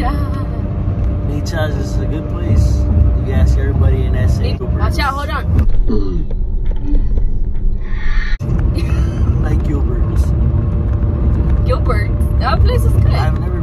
Nichas. Nichas is a good place. You ask everybody in SA. Watch out, hold on. Like Gilbert's. Gilbert. That place is good.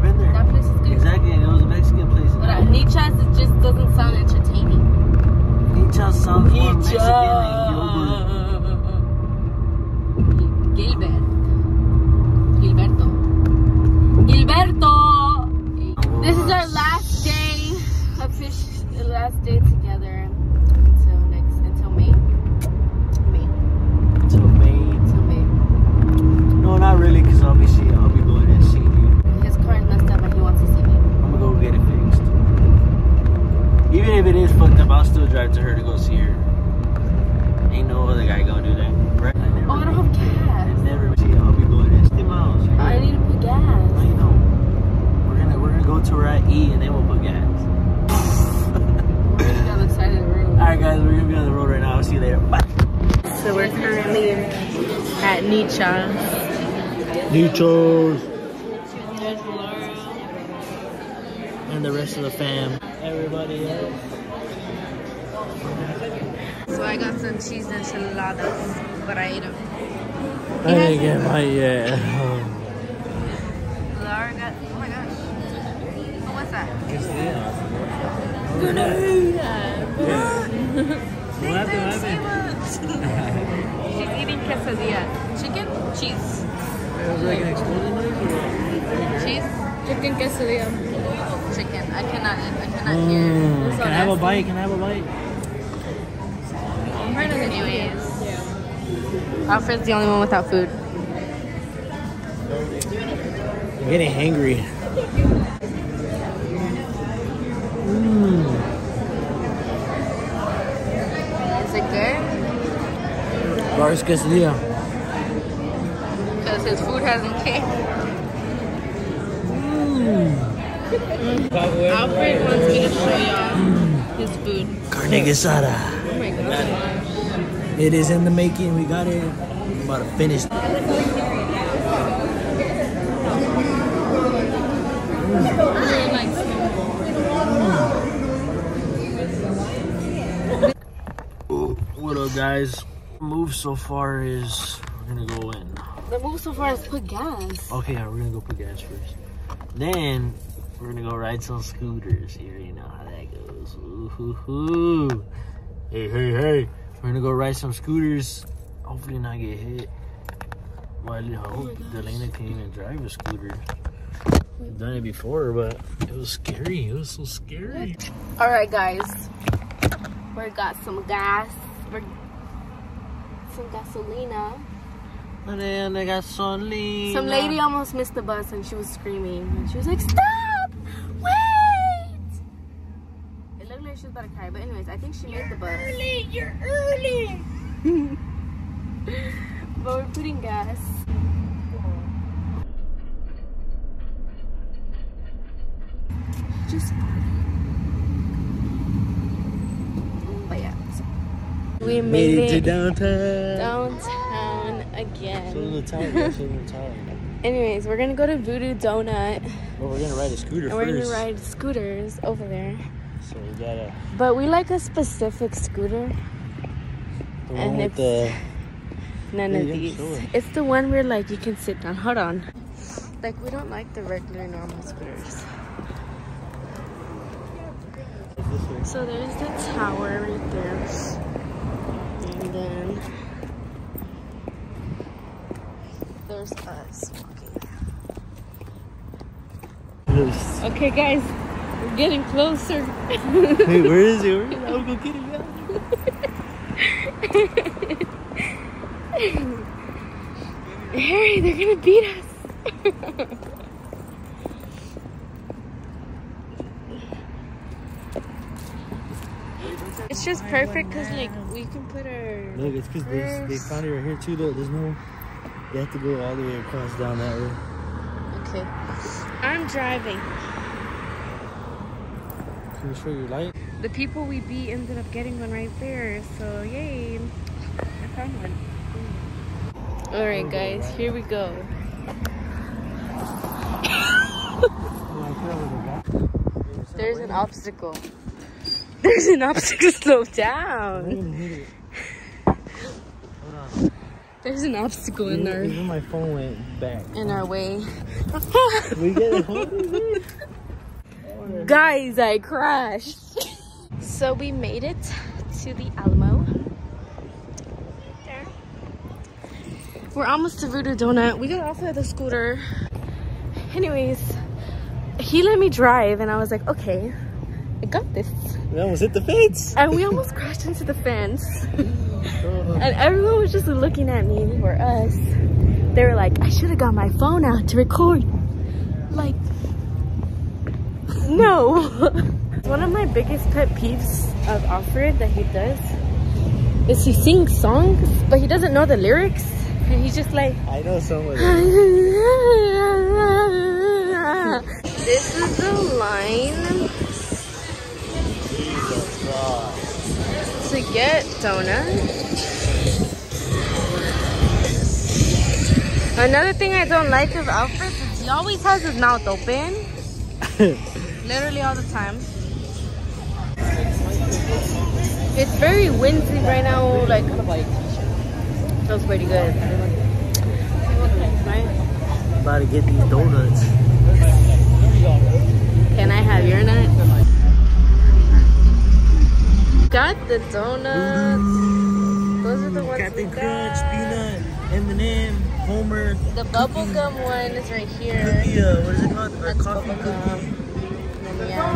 Nicha. Muchos. There's Laura. And the rest of the fam. Everybody else. So I got some cheese enchiladas, but I ate them. I didn't get my yet. Laura got, oh my gosh. Oh, what's that? What happened? What happened? She's eating quesadilla. Chicken? Cheese. It was like an explosion noise or? Cheese? Chicken quesadilla. Chicken. I cannot, I cannot hear. Mm, So can I have a nasty. bite? Can I have a bite? I'm trying to Anyways. Yeah. Alfred's the only one without food. I'm getting hangry. Mm. Is it good? Bars quesadilla. Because his food hasn't came. Mm. Alfred wants me to show y'all his food. Carne asada. Oh my gosh. It is in the making. We got it. I'm about to finish. Really What up, guys? Move so far is we're gonna go in. The move so far is put gas. Okay, yeah, we're gonna go put gas first. Then we're gonna go ride some scooters. You already know how that goes. Ooh, hoo, hoo. Hey, hey, hey. We're gonna go ride some scooters. Hopefully not get hit. Well, I hope oh Dalayna can even drive a scooter. I've done it before, but it was scary. It was so scary. All right, guys. We got some gas. We're some gasolina. And then I got gasolina. Some lady almost missed the bus and she was screaming. And she was like, Stop! Wait! It looked like she was about to cry. But, anyways, I think she made the bus. Early! You're early! but we're putting gas. Just But yeah. We Made made it to it downtown. downtown Again. the town. Show them the. Anyways, we're gonna go to Voodoo Donut But we're gonna ride a scooter and we're gonna ride scooters over there. So we gotta. But we like a specific scooter. The And with it's- the. None Yeah, of yeah, these. sure. It's the one where like you can sit down. Hold on. Like we don't like the regular normal scooters. So there's the tower right there. And then there's us walking. Okay guys, we're getting closer. Wait, where is he? Where is he? I'll go get him. Harry, they're gonna beat us. It's just perfect because like we can put our. Look, it's because they, they found it right here too. Though there's no, they have to go all the way across down that road. Okay. I'm driving. Can you show your light? The people we beat ended up getting one right there. So yay! I found one. All right, guys. Here we go. There's an obstacle. There's an obstacle. Slow down. Hold on. There's an obstacle in our Even my phone went back. in our way. We get home. Guys, I crashed. so we made it to the Alamo. There. We're almost to Voodoo Donut. We got off of the scooter. Anyways, he let me drive and I was like, okay, I got this. We almost hit the fence. And we almost crashed into the fence. and everyone was just looking at me for us. They were like, I should have got my phone out to record. Like, no. One of my biggest pet peeves of Alfred that he does is he sings songs, but he doesn't know the lyrics. And he's just like, I know someone. this is the line Jesus Christ. To get donuts. Another thing I don't like of Alfred is he always has his mouth open. Literally all the time. It's very windy right now, like feels pretty good. Right? About to get these donuts. Can I have your nut? Got the donuts. Those are the ones Captain we Crunch, got. Peanut, M&M, Homer. The bubblegum one is right here. Cookie, uh, what is it called? That's coffee cookie. Then, yeah.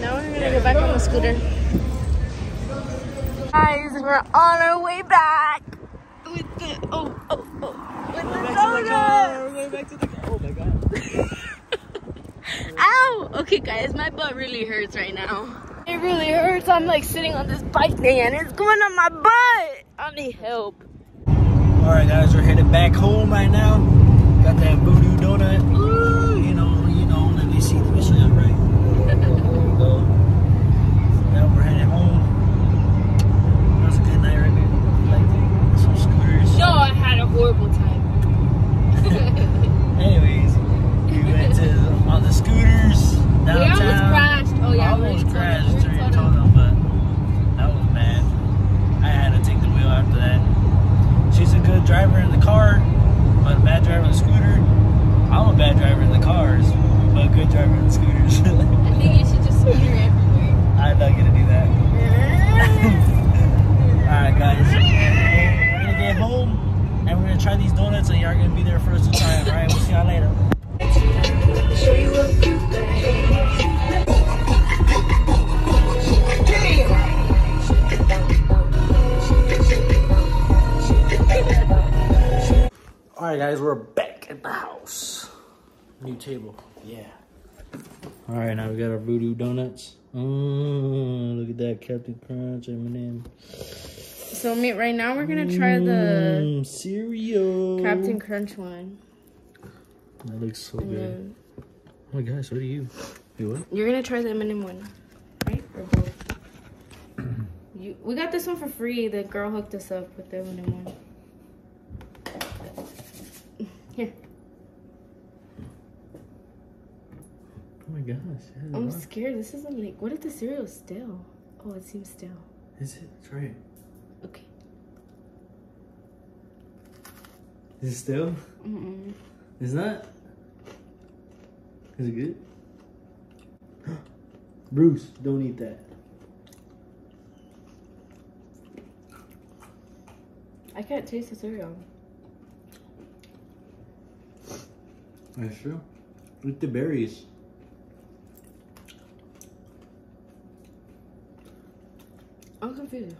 Now we're gonna go back on the scooter. Guys, we're on our way back with the oh oh oh with the donuts. We're going back to the car. Oh my god. Ow! Okay, guys, my butt really hurts right now. It really hurts. I'm like sitting on this bike thing and it's going on my butt. I need help. Alright guys, we're headed back home right now. Got that voodoo donut. Ooh, we're at the house. New table, yeah. Alright, now we got our voodoo donuts. Mm, look at that, Captain Crunch, M&M. So mate, right now we're gonna try the Mm, cereal. Captain Crunch one. That looks so And good. then Oh my gosh, what are you? You what? You're gonna try the M&M one, right? Or both? you, we got this one for free. The girl hooked us up with the M&M one. Here, Oh my gosh. I'm scared. This isn't like. What if the cereal's stale? Oh, it seems stale. Is it? Try it. Okay. Is it still? Mm-mm. It's not? Is it good? Bruce, don't eat that. I can't taste the cereal. That's true. Eat the berries. I'm confused.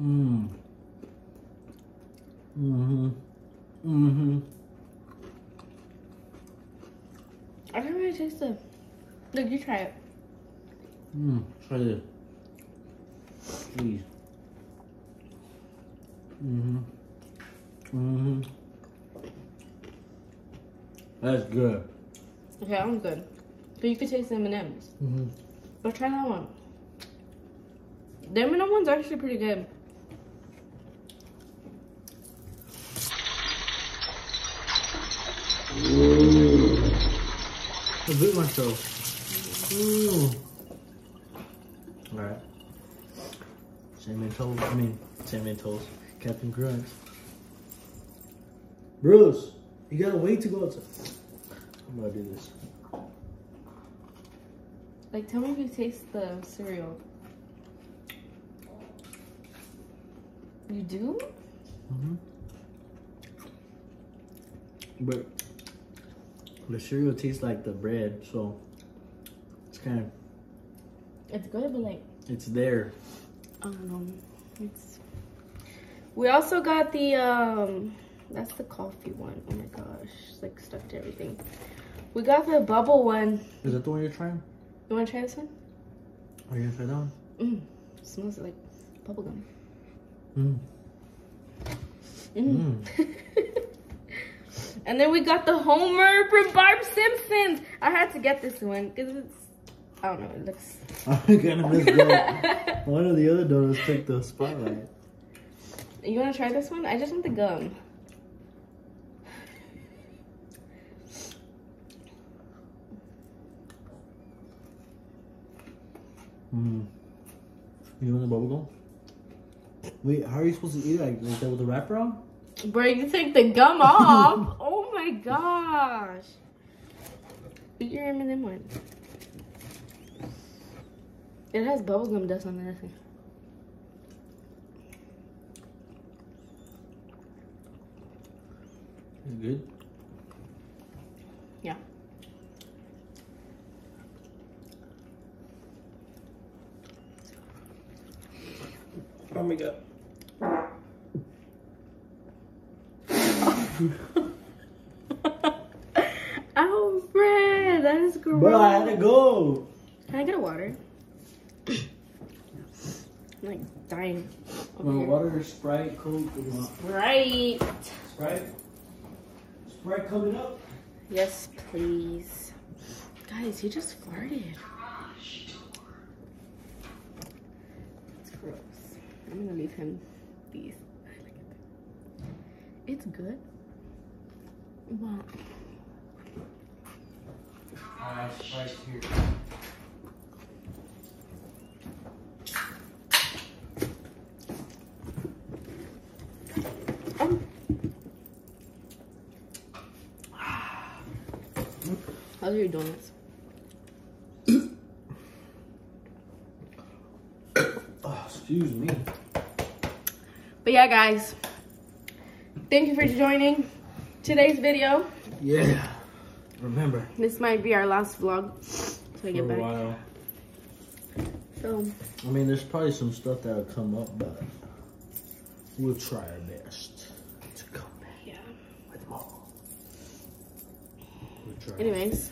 Mmm. Mm-hmm. Mm-hmm. I can't really taste the Look, you try it. Mmm, try this. Please. Mm-hmm. Mm-hmm. That's good. Okay, that one's good. But you could taste the M&M's. Mm-hmm. But try that one. The M&M one's actually pretty good. I bit myself. Ooh. Alright. Cinnamon toast. I mean, cinnamon toast. Captain Crunch. Bruce, you gotta wait to go outside. I'm gonna do this. Like, tell me if you taste the cereal. You do? Mm-hmm. But the cereal tastes like the bread, so it's kind of It's good, but like, it's there. I don't know. It's. We also got the um. That's the coffee one. Oh my gosh, it's like stuck to everything. We got the bubble one. Is that the one you're trying? You wanna try this one? Are you gonna try that one? Mmm. Smells like bubblegum. Mm. Mm. and then we got the Homer from Bart Simpsons. I had to get this one because it's. I don't know. It looks. I'm gonna miss that. One of the other donuts took the spotlight. You want to try this one? I just want the gum. Mm. You want the bubble gum? Wait, how are you supposed to eat it? Like, like that with the wrapper on? Bro, you take the gum off. oh my gosh. Eat your M&M one. It has bubblegum dust on it. I think. It's good. Yeah. Oh my god. oh, Fred, that is gross. Bro, I had to go. Can I get a water? I'm like dying. over Well, here. water, Sprite, Coke, what do you want? Right. Sprite? Sprite coming up? Yes, please. Guys, he just farted. It's gross. I'm gonna leave him these. It's good. But Alright, Sprite here. how's your donuts? Oh, excuse me. But yeah, guys. Thank you for joining today's video. Yeah. Remember, This might be our last vlog. So I for a get back. while. So I mean, there's probably some stuff that'll come up, but we'll try our best to come back yeah. with more. We'll try. Anyways,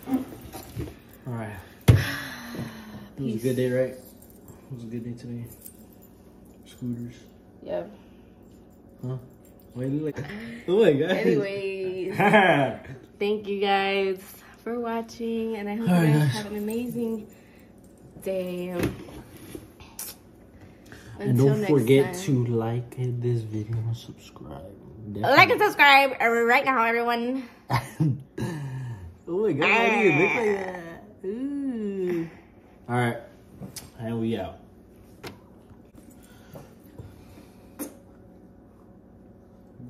All right. It was a good day, right? It was a good day today. Scooters. yeah. Huh? Why you like Oh my god. Anyways, thank you guys for watching, and I hope you guys guys. have an amazing day. and don't next forget time. to like this video and subscribe. like and subscribe uh, right now, everyone. oh my god, why do you look like that? Ah. Ooh. All right, and we out.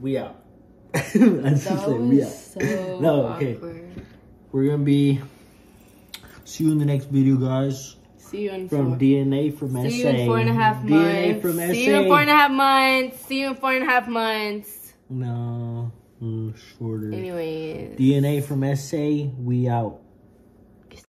We out. I just That said we out. was so No, okay. We're gonna be. See you in the next video, guys. See you in From four. DNA from SA. See you in four and a half months. DNA from SA. See you in four and a half months. See you in four and a half months. No, shorter. Anyways. DNA from SA. We out.